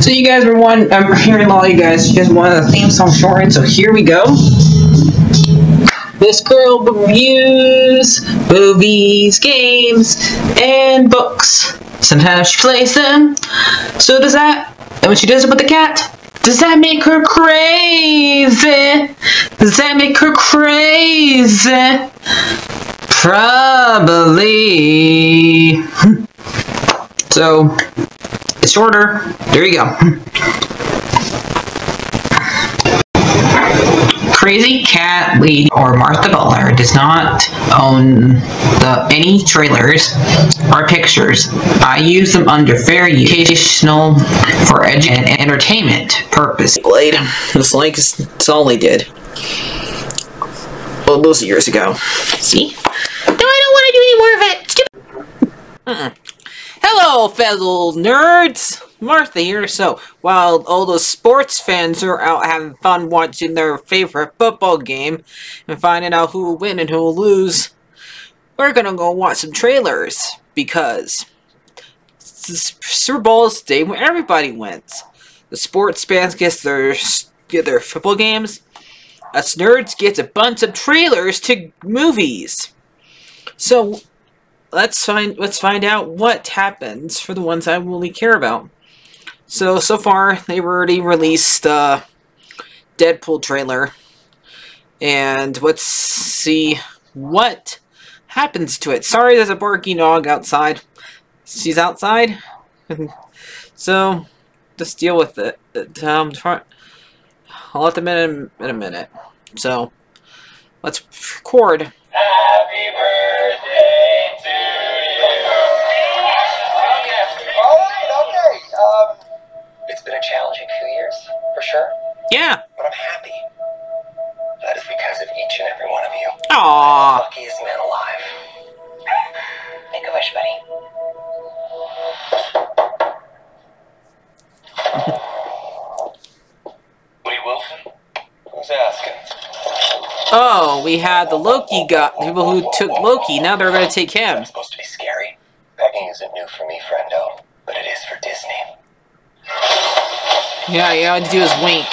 So you guys were one. I'm hearing all you guys. You guys wanted the theme song shortened, so here we go. This girl reviews movies, games, and books. Sometimes she plays them. So does that. And when she does it with the cat, does that make her crazy? Does that make her crazy? Probably. So, shorter. There you go. Crazy Cat Lady or Martha Butler does not own the any trailers or pictures. I use them under fair educational for edu and entertainment purpose. Blade. It's like they did. Well, those years ago. See? No, I don't want to do any more of it. Stupid. Mm-mm. Hello, fellow nerds! Martha here. So, while all those sports fans are out having fun watching their favorite football game and finding out who will win and who will lose, we're gonna go watch some trailers because Super Bowl is the day when everybody wins. The sports fans get their get their football games. Us nerds get a bunch of trailers to movies. So let's find let's find out what happens for the ones I really care about. So so far they've already released uh Deadpool trailer. And let's see what happens to it. Sorry there's a barking dog outside. She's outside. so just deal with it. Um, I'll let them in in a minute. So let's record. Happy birthday Yeah. but I'm happy. That is because of each and every one of you. Aww. Luckiest man alive. Make a wish, buddy. Lee Wilson? Who's asking? Oh, we had the Loki got people who took Loki. Now they're gonna take him. It's supposed to be scary. Pegging isn't new for me, friendo, but it is for Disney. Yeah, yeah, all to do is wink.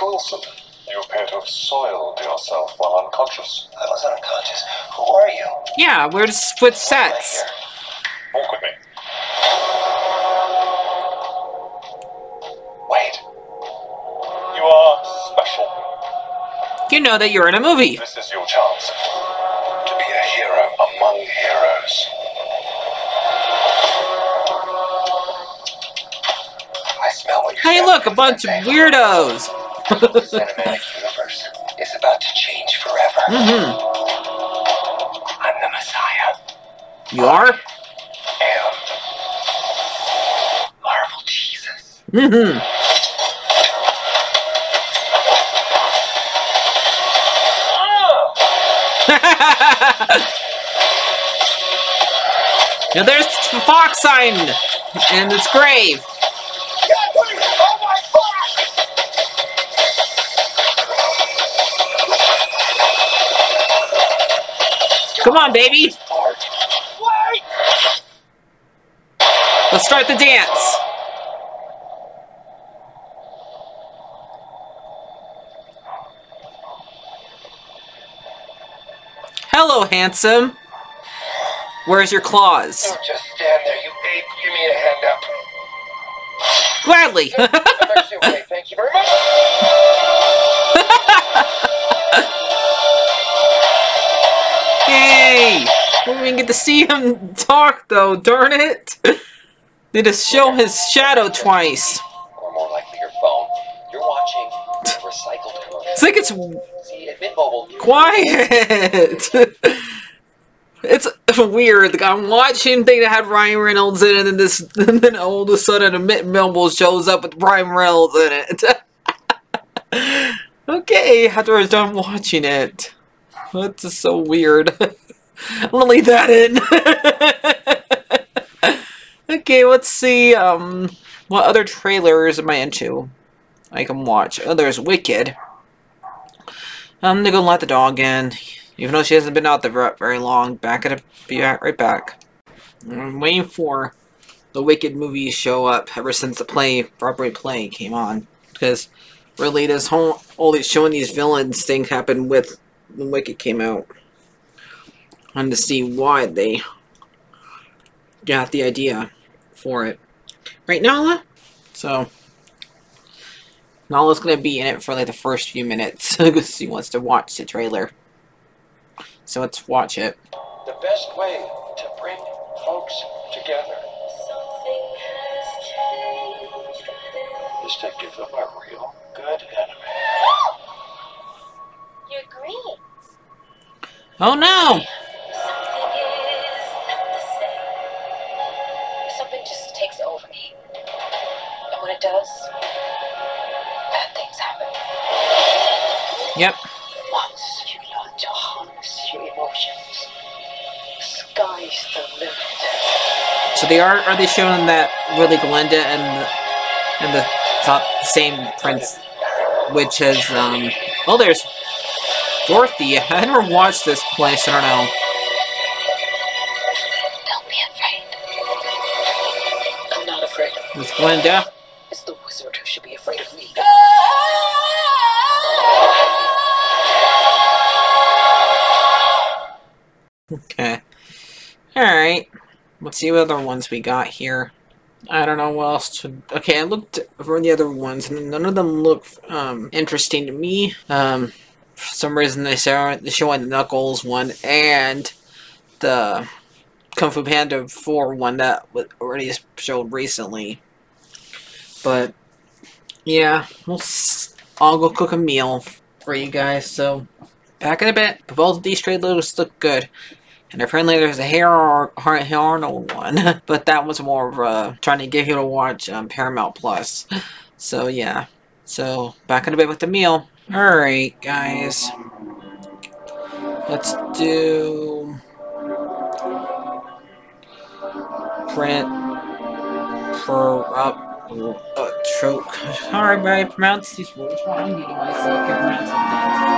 Wilson, you appear to have soiled yourself while unconscious. I was unconscious. Who are you? Yeah, we're just split sets. Walk with me. Wait. You are special. You know that you're in a movie. This is your chance to be a hero among heroes. I smell what you're Hey, look, a bunch of Sensei. weirdos. The cinematic universe is about to change forever. Mm-hmm. I'm the Messiah. You are? Am Marvel Jesus. Mm-hmm. now there's the fox sign and its grave. Come on, baby. Let's start the dance. Hello, handsome. Where's your claws? Don't just stand there, you ape. Give me a hand up. Gladly. I'm actually okay, thank you very much. Yay! We didn't get to see him talk though, darn it! They just show his shadow twice. Or more likely your phone. You're watching recycled. It's like it's See, at Mint Mobile, you quiet! It's weird. I'm watching thing that had Ryan Reynolds in it, and then this, and then all of a sudden, a Mint Mobile shows up with Ryan Reynolds in it. okay, after I was done watching it, that's just so weird. I'm gonna leave that in. okay, let's see. Um, what other trailers am I into? I can watch. Oh, there's Wicked. I'm gonna go let the dog in. Even though she hasn't been out there very long, back at be right back. I'm waiting for the Wicked movies show up ever since the play, Broadway play came on. Because really this whole, all these showing these villains thing happened with when Wicked came out. And to see why they got the idea for it. Right, Nala? So, Nala's gonna be in it for like the first few minutes because she wants to watch the trailer. So let's watch it. The best way to bring folks together is to give them a real good enemy. You're green. Oh no! Something is not the same. Something just takes over me. And when it does, bad things happen. Yep. Once you learn to harness your emotions, the sky's the limit. So they are are they showing that really Glinda and the, and the top same prince, which has um oh there's Dorothy. I never watched this place. I don't know. Don't be afraid. I'm not afraid. With Glinda. It's the wizard who should be afraid of me. Okay. Alright. Let's see what other ones we got here. I don't know what else to... Okay, I looked for the other ones, and none of them look um, interesting to me. Um, for some reason, they show, they show the Knuckles one, and the Kung Fu Panda 4 one that was already showed recently. But, yeah, we'll I'll go cook a meal for you guys, so... Back in a bit, but both of these trade trailers look good. And apparently there's a Ar- Arnold one, but that was more of uh, trying to get you to watch um, Paramount Plus. So yeah, so back in a bit with the meal. Alright guys, let's do print per up uh, trope. Sorry, I pronounce these words wrong. You know, I suck at pronouncing things.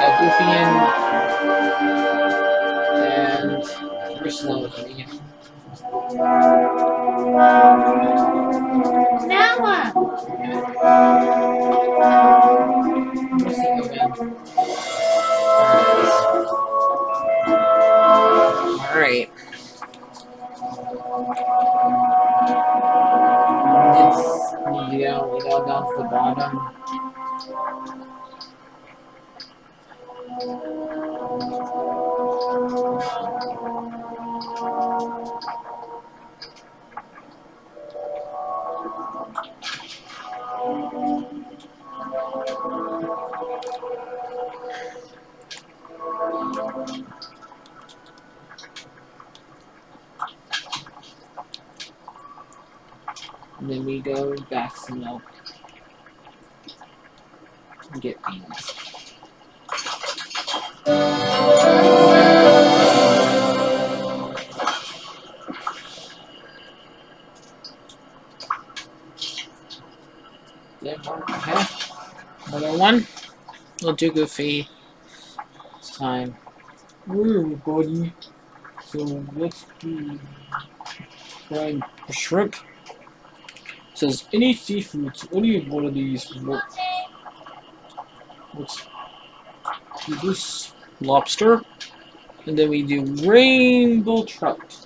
Got Goofy and and Ursula with me. Nala! Where's is. Alright. It's know, you know down to the bottom. And then we go back some milk. And get okay. Another one. We'll do Goofy. This time. Ooh, buddy. So let's do um, frying shrimp. Says any seafoods, any one of these work. Let's do this lobster. And then we do rainbow trout.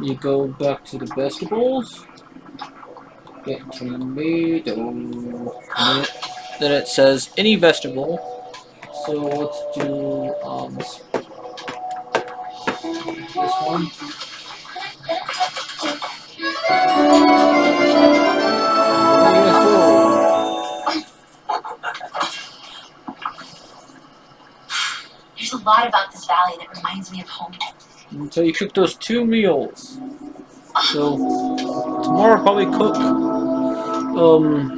You go back to the vegetables. Get tomato. Then it says any vegetable. So let's do um this, this one. There's a lot about this valley that reminds me of home. Until you cook those two meals. So tomorrow I'll probably cook um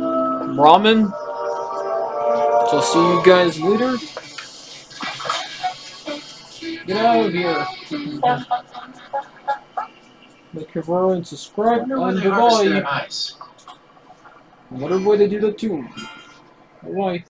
ramen. So see you guys later. Get out of here. Make your follow and subscribe goodbye. ice. What a way to do that too. Bye.